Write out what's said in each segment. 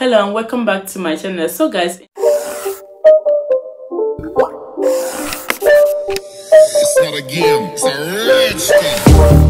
hello and welcome back to my channel so guys It's not a game, it's a.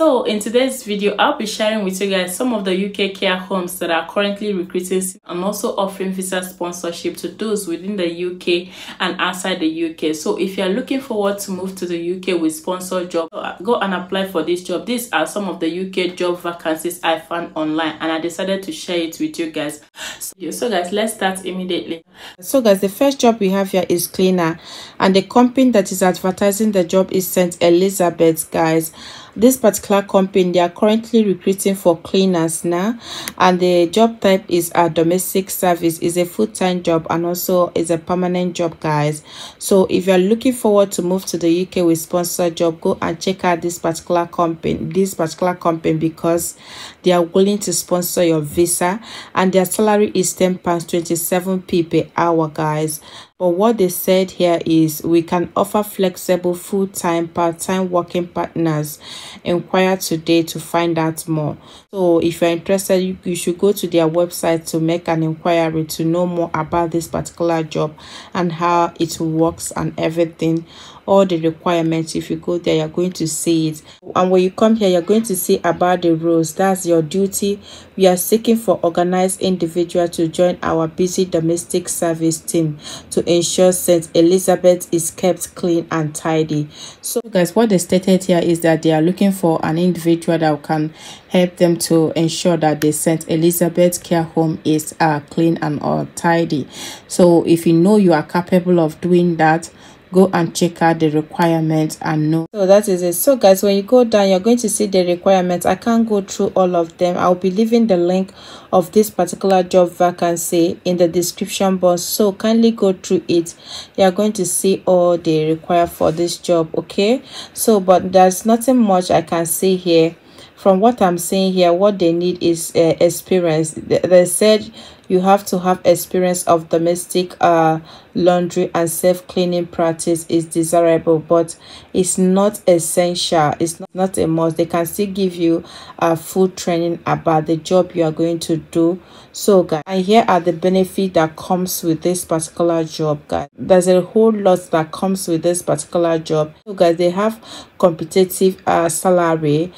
So in today's video, I'll be sharing with you guys some of the UK care homes that are currently recruiting and also offering visa sponsorship to those within the UK and outside the UK. So if you're looking forward to move to the UK with sponsored job, go and apply for this job. These are some of the UK job vacancies I found online and I decided to share it with you guys. So, so guys, let's start immediately. So guys, the first job we have here is cleaner and the company that is advertising the job is St. Elizabeth guys this particular company they are currently recruiting for cleaners now and the job type is a domestic service. Is a full-time job and also is a permanent job guys. So if you're looking forward to move to the uk with sponsored job go and check out this particular company this particular company because they are willing to sponsor your visa and their salary is 10 pounds 27 p per hour guys but what they said here is we can offer flexible full-time part-time working partners. Inquire today to find out more. So if you're interested you, you should go to their website to make an inquiry to know more about this particular job and how it works and everything all the requirements. If you go there you're going to see it. And when you come here you're going to see about the rules. That's your duty. We are seeking for organized individual to join our busy domestic service team to ensure st elizabeth is kept clean and tidy. So guys what they stated here is that they are looking for an individual that can help them to ensure that the st elizabeth care home is uh, clean and uh, tidy. So if you know you are capable of doing that go and check out the requirements and know. So that is it. So guys when you go down you're going to see the requirements. I can't go through all of them. I'll be leaving the link of this particular job vacancy in the description box. So kindly go through it. You're going to see all they require for this job okay? So but there's nothing much i can see here. From what i'm saying here what they need is uh, experience. They said you have to have experience of domestic uh, laundry and self-cleaning practice is desirable but it's not essential it's not, a must. They can still give you a full training about the job you are going to do. So guys and here are the benefit that comes with this particular job guys. There's a whole lot that comes with this particular job. So guys they have competitive uh, salary.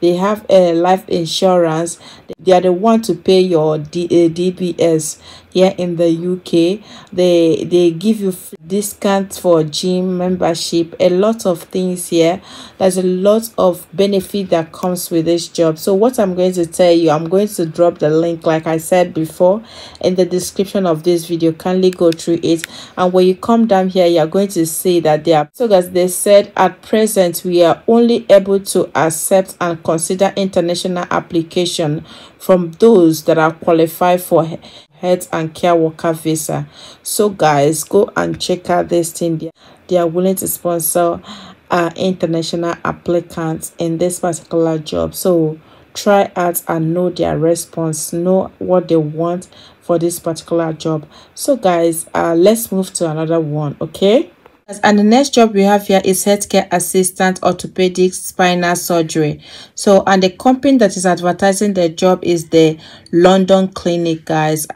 They have a uh, life insurance. They are the one to pay your D, uh, dbs here in the uk they they give you discounts for gym membership a lot of things here. There's a lot of benefit that comes with this job. So what i'm going to tell you i'm going to drop the link like i said before in the description of this video. Kindly go through it. And when you come down here you're going to see that they are so as they said at present we are only able to accept and consider international application from those that are qualified for health and care worker visa. So guys go and check out this thing. They, are willing to sponsor uh international applicants in this particular job. So try out and know their response know what they want for this particular job. So guys uh let's move to another one okay? And the next job we have here is healthcare assistant orthopedic spinal surgery. So and the company that is advertising the job is the london clinic guys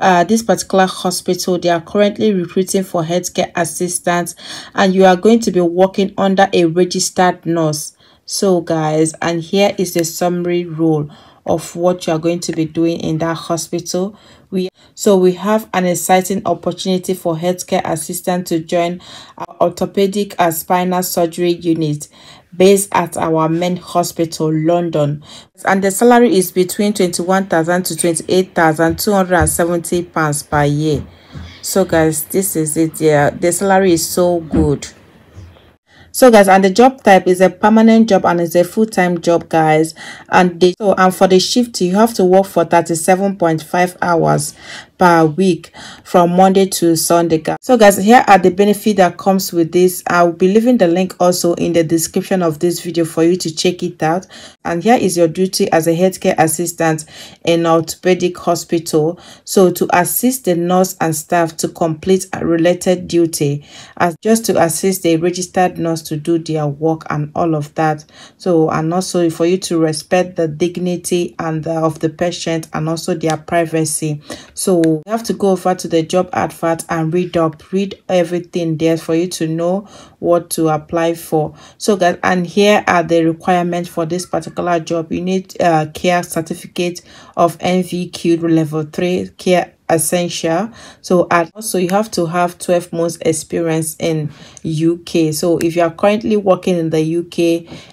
uh, this particular hospital they are currently recruiting for healthcare assistants and you are going to be working under a registered nurse. So guys and here is the summary role of what you are going to be doing in that hospital. We so we have an exciting opportunity for healthcare assistant to join our orthopedic and spinal surgery unit based at our main hospital london. And the salary is between 21,000 to 28,270 pounds per year. So guys this is it. Yeah the salary is so good. So guys and the job type is a permanent job and it's a full-time job guys. And they so and for the shift you have to work for 37.5 hours per week from monday to sunday so guys here are the benefit that comes with this. I will be leaving the link also in the description of this video for you to check it out. And here is your duty as a healthcare assistant in orthopedic hospital. So to assist the nurse and staff to complete a related duty as just to assist the registered nurse to do their work and all of that. So and also for you to respect the dignity and the, of the patient and also their privacy. So you have to go over to the job advert and read up read everything there for you to know what to apply for. So guys and here are the requirements for this particular job. You need a care certificate of nvq level 3 care essential. So also you have to have 12 months experience in uk so if you are currently working in the uk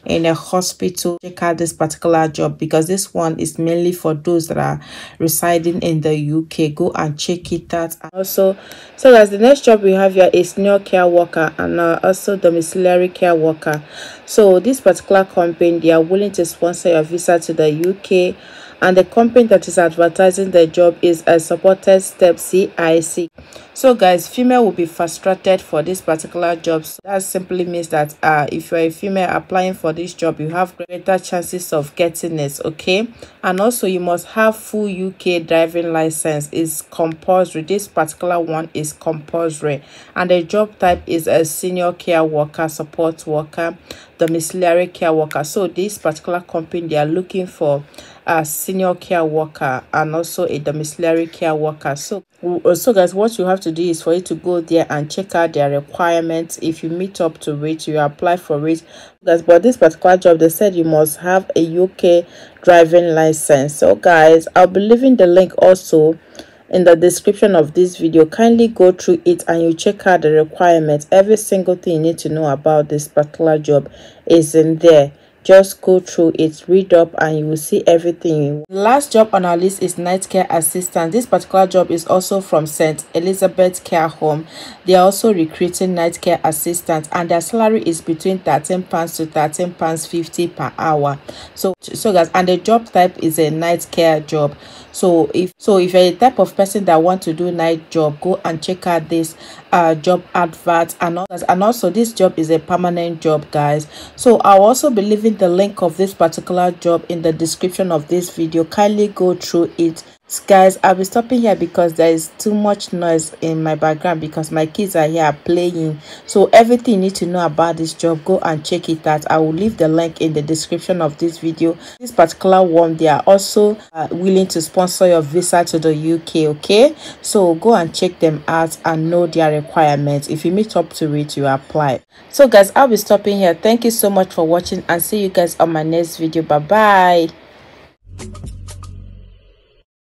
in a hospital check out this particular job because this one is mainly for those that are residing in the uk go and check it out. Also so as the next job we have here is senior care worker and uh, also domiciliary care worker. So this particular company they are willing to sponsor your visa to the uk and the company that is advertising the job is uh, a supported step CIC. So guys, female will be frustrated for this particular job. So that simply means that uh, if you're a female applying for this job, you have greater chances of getting it, okay? And also you must have full UK driving license. is compulsory. This particular one is compulsory. And the job type is a senior care worker, support worker, domiciliary care worker. So this particular company, they are looking for a senior care worker and also a domiciliary care worker so so guys what you have to do is for you to go there and check out their requirements. If you meet up to it you apply for it. Guys but this particular job they said you must have a uk driving license. So guys i'll be leaving the link also in the description of this video. Kindly go through it and you check out the requirements. Every single thing you need to know about this particular job is in there just go through it read up and you will see everything. The last job on our list is night care assistant. This particular job is also from st elizabeth care home. They are also recruiting night care assistants and their salary is between 13 pounds to 13 pounds 50 per hour. So so guys and the job type is a night care job so if so if you're a type of person that want to do night job go and check out this uh job advert. And also, and also this job is a permanent job guys. So i'll also be leaving the link of this particular job in the description of this video. Kindly go through it guys i'll be stopping here because there is too much noise in my background because my kids are here playing. So everything you need to know about this job go and check it out. I will leave the link in the description of this video. This particular one they are also uh, willing to sponsor your visa to the uk okay? So go and check them out and know their requirements. If you meet up to it you apply. So guys i'll be stopping here. Thank you so much for watching and see you guys on my next video. Bye bye